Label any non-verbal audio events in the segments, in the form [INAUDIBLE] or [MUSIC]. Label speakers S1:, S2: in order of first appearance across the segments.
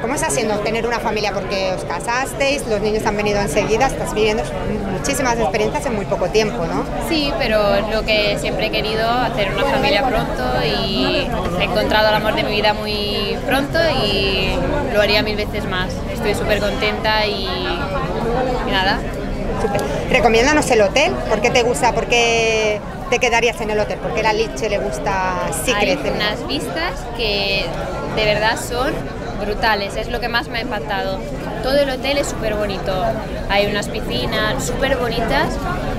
S1: ¿Cómo está siendo tener una familia? Porque os casasteis, los niños han venido enseguida, estás viviendo muchísimas experiencias en muy poco tiempo, ¿no?
S2: Sí, pero es lo que siempre he querido, hacer una familia pronto y he encontrado el amor de mi vida muy pronto y lo haría mil veces más. Estoy súper contenta y, y nada.
S1: Recomiéndanos el hotel, ¿por qué te gusta? ¿Por qué te quedarías en el hotel? ¿Por qué la Liche le gusta
S2: Hay
S1: Secret?
S2: unas vistas que de verdad son brutales, es lo que más me ha impactado. Todo el hotel es súper bonito, hay unas piscinas súper bonitas,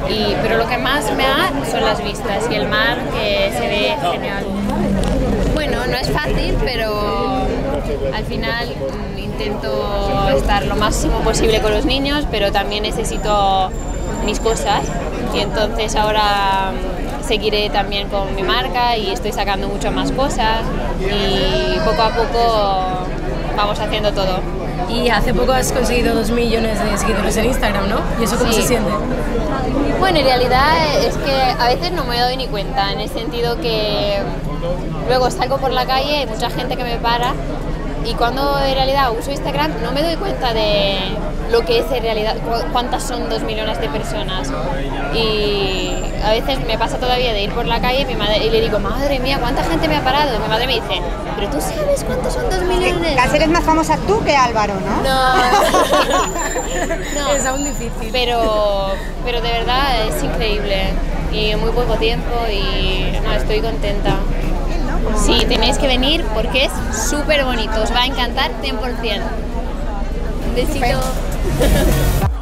S2: y, pero lo que más me ha son las vistas y el mar que se ve genial. Bueno, no es fácil, pero al final intento estar lo máximo posible con los niños, pero también necesito mis cosas y entonces ahora mm, seguiré también con mi marca y estoy sacando muchas más cosas y poco a poco vamos haciendo todo.
S3: Y hace poco has conseguido dos millones de seguidores en Instagram, ¿no? ¿Y eso cómo
S2: Sí.
S3: se siente?
S2: Bueno, en realidad es que a veces no me doy ni cuenta, en el sentido que luego salgo por la calle, hay mucha gente que me para y cuando en realidad uso Instagram no me doy cuenta de lo que es en realidad, cu- cuántas son dos millones de personas. Y a veces me pasa todavía de ir por la calle y, mi madre, y le digo, madre mía, ¿cuánta gente me ha parado? Y mi madre me dice, pero tú sabes cuántos son dos millones.
S1: Casi eres más famosa tú que Álvaro, ¿no? [LAUGHS]
S2: No,
S3: Es aún difícil.
S2: pero, pero de verdad es increíble y en muy poco tiempo y no, estoy contenta. Sí, tenéis que venir porque es súper bonito, os va a encantar 100%. Un besito. [LAUGHS]